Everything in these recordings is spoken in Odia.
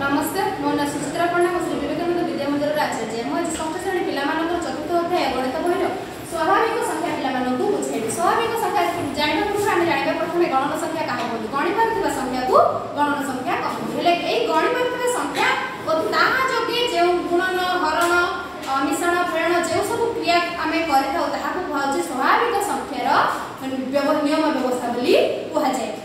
ନମସ୍କାର ମୋ ନାଁ ସୁଚିତ୍ରା ପଣ୍ଡା ମୁଁ ଶ୍ରୀ ବିବେକାନନ୍ଦ ବିଦ୍ୟା ବିଦ୍ୟାମନ୍ଦିରର ଆଚାର୍ଯ୍ୟ ମୁଁ ଆଜି ଶ୍ରେଣୀ ପିଲାମାନଙ୍କର ଚତୁର୍ଥ ଅଧ୍ୟାୟ ଗଣିତ ବହିର ସ୍ୱାଭାବିକ ସଂଖ୍ୟା ପିଲାମାନଙ୍କୁ ବୁଝାଇବି। ସ୍ୱାଭାବିକ ସଂଖ୍ୟା ଜାଣିବା ପୂର୍ବରୁ ଆମେ ଜାଣିବା ପ୍ରଥମେ ଗଣନ ସଂଖ୍ୟା କାହା କାହୁଁ ଗଣିପାରୁଥିବା ସଂଖ୍ୟାକୁ ଗଣନ ସଂଖ୍ୟା କହନ୍ତୁ। ହେଲେ ଏହି ଗଣିପାରୁଥିବା ସଂଖ୍ୟା ଓ ତାହା ଯୋଗେ ଯେଉଁ ଗୁଣନ ହରଣ ମିଶ୍ରଣ ପ୍ରେରଣ ଯେଉଁ ସବୁ କ୍ରିୟା ଆମେ କରିଥାଉ ତାହାକୁ କୁହାଯାଉଛି ସ୍ୱାଭାବିକ ସଂଖ୍ୟାର ନିୟମ ବ୍ୟବସ୍ଥା ବୋଲି କୁହାଯାଏ।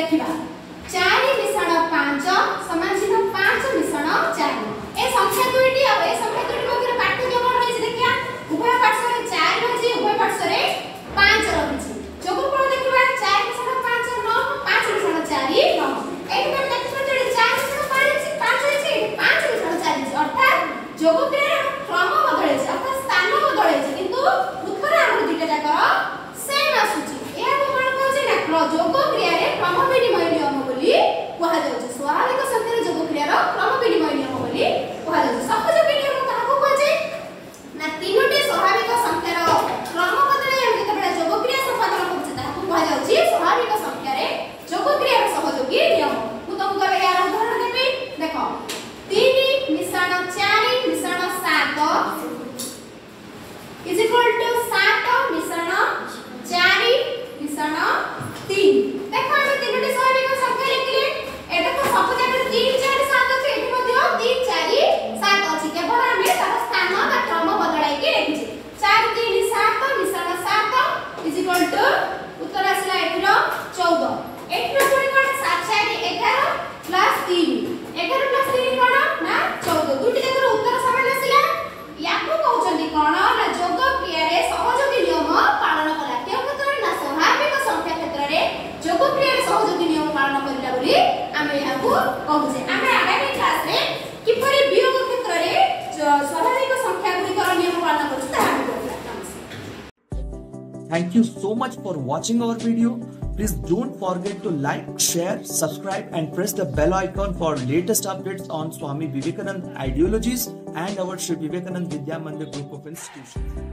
até que nada. honra, Deus. Thank you so much for watching our video. Please don't forget to like, share, subscribe and press the bell icon for latest updates on Swami Vivekanand ideologies and our Sri Vivekanand Vidya Mandir group of institutions.